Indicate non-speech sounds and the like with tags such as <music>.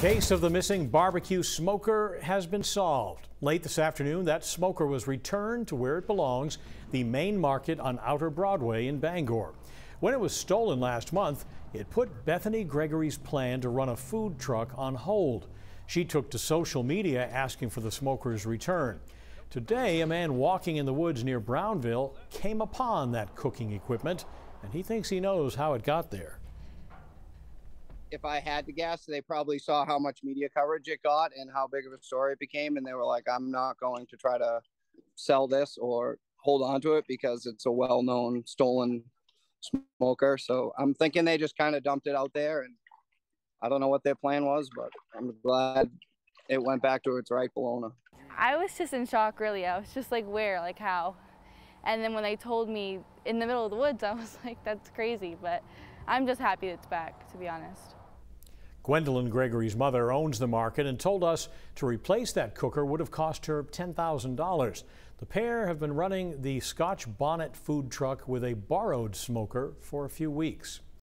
Case of the missing barbecue smoker has been solved. Late this afternoon, that smoker was returned to where it belongs, the main market on Outer Broadway in Bangor. When it was stolen last month, it put Bethany Gregory's plan to run a food truck on hold. She took to social media asking for the smoker's return. Today, a man walking in the woods near Brownville came upon that cooking equipment, and he thinks he knows how it got there if I had to guess, they probably saw how much media coverage it got and how big of a story it became, and they were like, "I'm not going to try to sell this or hold on to it because it's a well-known stolen smoker." So I'm thinking they just kind of dumped it out there, and I don't know what their plan was, but I'm glad it went back to its rightful owner. I was just in shock, really. I was just like, "Where? Like how?" And then when they told me in the middle of the woods, <laughs> I was like, "That's crazy," but. I'm just happy it's back, to be honest. Gwendolyn Gregory's mother owns the market and told us to replace that cooker would have cost her $10,000. The pair have been running the Scotch Bonnet food truck with a borrowed smoker for a few weeks.